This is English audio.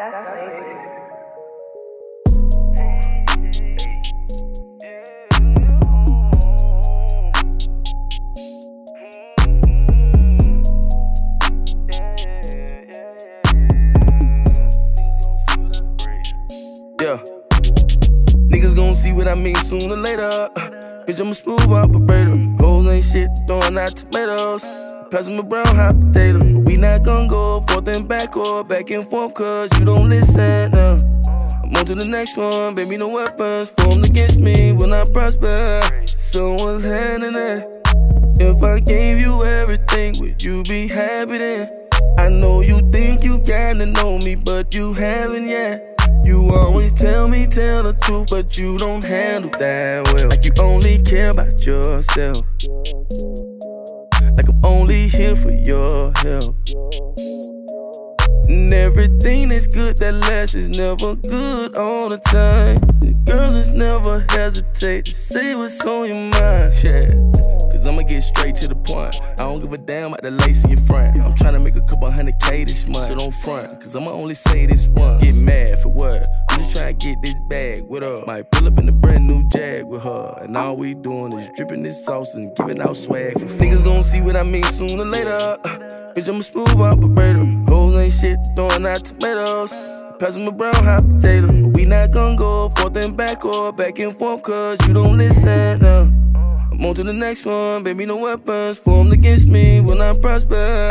That's amazing. Yeah. Niggas gon' see what I mean sooner or later. Bitch, I'm a smooth operator. Hoes ain't shit, throwing out tomatoes. Pass them a brown hot potato. Not gon' go forth and back or back and forth, cause you don't listen. Uh. I'm on to the next one, baby, no weapons formed against me will not prosper. Someone's handing it. If I gave you everything, would you be happy then? I know you think you kinda know me, but you haven't yet. You always tell me, tell the truth, but you don't handle that well. Like you only care about yourself. Like I'm only here for your help. And everything that's good that lasts is never good all the time. The girls just never hesitate to say what's on your mind. Yeah, cause I'ma get straight to the point. I don't give a damn about the lace in your front. I'm tryna make a couple hundred K this month. So don't front, cause I'ma only say this once. Get mad for what? Tryna get this bag with her. Might pull up in a brand new Jag with her. And all we doing is dripping this sauce and giving out swag for. Niggas gon' see what I mean sooner or later. Bitch, I'm a smooth operator. Hoes ain't shit, throwing out tomatoes. Pass them a brown hot potato. We not gon' go forth and back or back and forth, cause you don't listen. Uh. I'm on to the next one, baby, no weapons formed against me will not prosper.